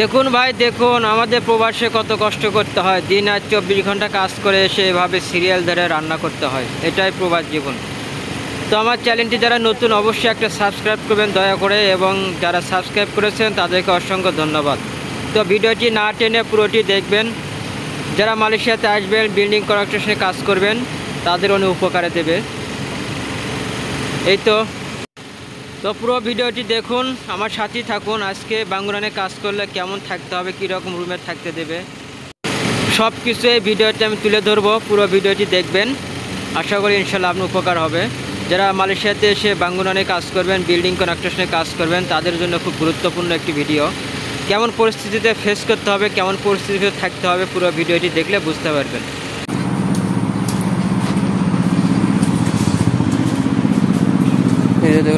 দেখুন ভাই, দেখুন, আমাদের প্রবাসে কত কষ্ট করতে হয়। দিন আর চব্বিশ ঘণ্টা কাজ করে এসে এভাবে সিরিয়াল ধরে রান্না করতে হয়। এটাই প্রবাস জীবন। তো আমার চ্যানেলটি যারা নতুন, অবশ্যই একটা সাবস্ক্রাইব করবেন দয়া করে এবং যারা সাবস্ক্রাইব করেছেন, তাদেরকে অসংখ্য ধন্যবাদ। তো ভিডিওটি না টেনে পুরোটি দেখবেন। যারা মালয়েশিয়াতে আসবেন বিল্ডিং কনস্ট্রাকশনে কাজ করবেন, তাদের অনেক উপকারে দেবে। এই তো। তো পুরো ভিডিওটি দেখুন, আমার সাথেই থাকুন, আজকে বাঙ্গুরানে কাজ করলে কেমন থাকতে হবে, কীরকম রুমে থাকতে দেবে। সব কিছু এই ভিডিওতে আমি তুলে ধরবো, পুরো ভিডিওটি দেখবেন। আশা করি ইনশাল্লাহ আপনার উপকার হবে। যারা মালয়েশিয়াতে এসে বাঙ্গুরানে কাজ করবেন বিল্ডিং কনস্ট্রাকশনে কাজ করবেন, তাদের জন্য খুব গুরুত্বপূর্ণ একটি ভিডিও। কেমন পরিস্থিতিতে ফেস করতে হবে, কেমন পরিস্থিতিতে থাকতে হবে, পুরো ভিডিওটি দেখলে বুঝতে পারবেন।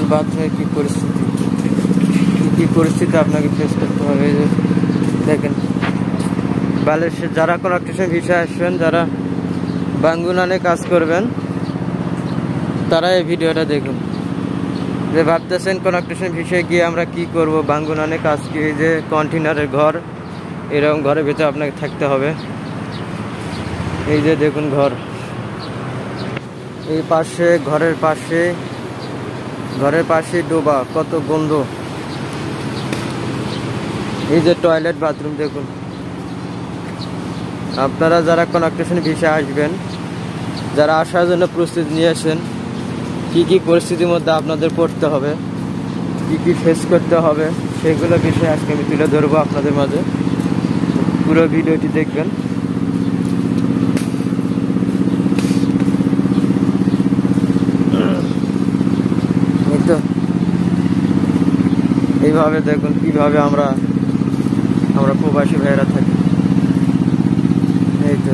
এই যে দেখুন বাথরুমের কী পরিস্থিতি? কী পরিস্থিতি আপনাকে ফেস করতে হবে? দেখেন বালের যারা কোনো একটা ভিসায় আসবেন, যারা বাঙ্গুনানে কাজ করবেন, তারা এই ভিডিওটা দেখুন। যে ভাবতেছেন কোনো একটা বিষয়ে গিয়ে আমরা কি করব, বাঙ্গুনানে কাজ কি, এই যে কন্টেনারের ঘর, এরকম ঘরের ভিতরে আপনাকে থাকতে হবে। এই যে দেখুন ঘর। এই পাশে, ঘরের পাশে ঘরের পাশে ডোবা, কত গন্ধ। এই যে টয়লেট বাথরুম দেখুন। আপনারা যারা কনস্ট্রাকশন ভিসা আসবেন, যারা আসার জন্য প্রস্তুতি নিয়েছেন কি কি পরিস্থিতির মধ্যে আপনাদের পড়তে হবে, কি কি ফেস করতে হবে, সেগুলো বিষয়ে আজকে আমি তুলে ধরবো আপনাদের মাঝে। পুরো ভিডিওটি দেখবেন এই তো এইভাবে দেখুন, কীভাবে আমরা আমরা প্রবাসী ভাইয়েরা থাকি। এই তো।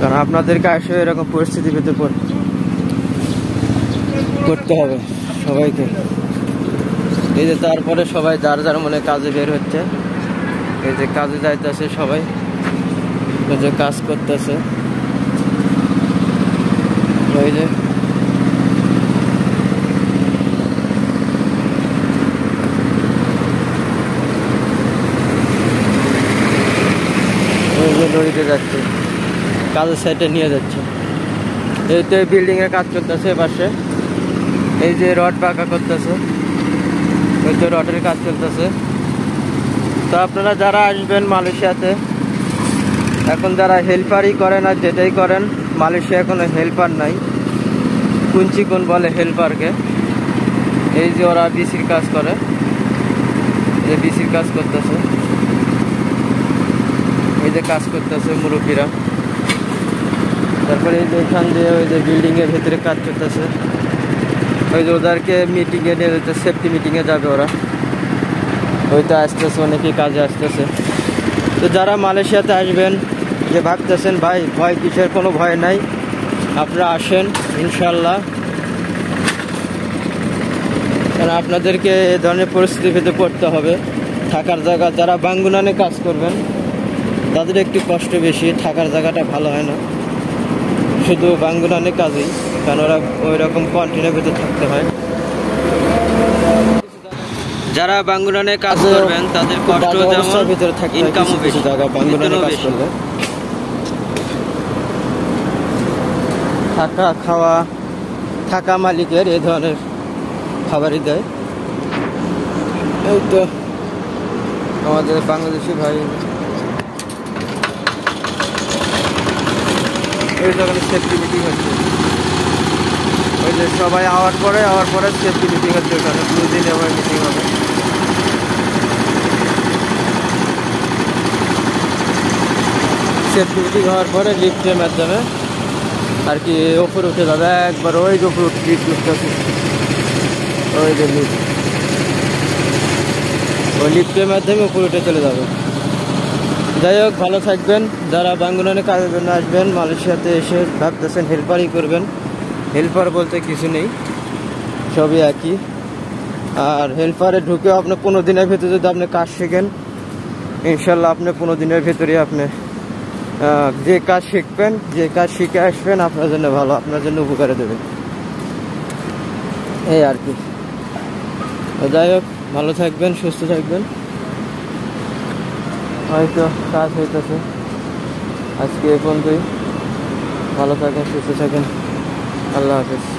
কারণ আপনাদেরকে আসে এরকম পরিস্থিতির ভিতরে করতে হবে সবাইকে। এই যে তারপরে সবাই যার যার মনে কাজে বের হচ্ছে। এই যে কাজে যাইতেছে সবাই। যে কাজ করতেছে। ওই যে লরিতে যাচ্ছে। কাজের সাইডে নিয়ে যাচ্ছে। এই তো এই বিল্ডিংয়ে কাজ করতেছে পাশে। এই যে রড পাকা করতেছে। ওই তো রডের কাজ চলতেছে। তো আপনারা যারা আসবেন মালয়েশিয়াতে, এখন যারা হেল্পারই করেন আর যেটাই করেন মালয়েশিয়া কোনো হেল্পার নাই। কুঞ্চি কোন বলে হেল্পারকে এই যে ওরা বিসির কাজ করে। যে বিসির কাজ করতেছে। যে কাজ করতেছে মুরব্বীরা। তারপরে এই এখান দিয়ে ওই যে বিল্ডিং এর ভেতরে কাজ করতেছে। ওই যে ওদেরকে মিটিংয়ে নিয়ে যেতে সেফটি মিটিংয়ে যাবে ওরা। ওইটা আসতেছে, অনেকেই কাজে আসতেছে। তো যারা মালয়েশিয়াতে আসবেন, যে ভাবতেছেন, ভাই, ভয় কিসের? কোনো ভয় নাই। আপনারা আসেন ইনশাল্লাহ কারণ আপনাদেরকে এ ধরনের পরিস্থিতির ভিতরে পড়তে হবে। থাকার জায়গা, যারা বাঙ্গুনানে কাজ করবেন তাদের একটু কষ্ট বেশি থাকার জায়গাটা ভালো হয় না। শুধু বাঙ্গুনানে কাজেই কারণ ওরা ওই রকম কন্টিনিউ ভিতরে থাকতে হয়। যারা বাঙ্গুনানে কাজ করবেন তাদের কষ্ট যেমন ভিতরে হয় ইনকামও বেশি জায়গায় বাঙ্গুনানে বেতনও কাজ করলে। থাকা খাওয়া থাকা মালিকের এই ধরনের খাবারই দেয়। এই তো আমাদের বাংলাদেশি ভাই এই সেফটি মিটিং হচ্ছে। ওই যে সবাই আওয়ার পরে আওয়ার পরে সেফটি মিটিং হচ্ছে ওখানে। দুদিন আবার মিটিং হবে। সেফটি মিটিং হওয়ার পরে লিফটের মাধ্যমে আর কি ওপরে উঠে যাবে। একবার ওই যে উপরে উঠে লিফট উঠতেছে ওই যে লিফট ওই লিফটের মাধ্যমে উপরে উঠে চলে যাবে। যাই হোক, ভালো থাকবেন। যারা বাঙ্গুনানে কাজের জন্য আসবেন, মালয়েশিয়াতে এসে ভাবতেছেন হেল্পারই করবেন। হেল্পার বলতে কিছু নেই, সবই একই। আর হেল্পারে ঢুকেও আপনি পনেরো দিনের ভিতরে যদি আপনি কাজ শেখেন, ইনশাল্লাহ আপনি পনেরো দিনের ভিতরে আপনি যে কাজ শিখবেন, যে কাজ শিখে আসবেন, আপনার জন্য ভালো, আপনার জন্য উপকারে দেবে। এই আর কি। যাই হোক, ভালো থাকবেন, সুস্থ থাকবেন। হয়তো কাজ হইতেছে। আজকে এ পর্যন্তই। ভালো থাকেন সুস্থ থাকেন। আল্লাহ হাফেজ।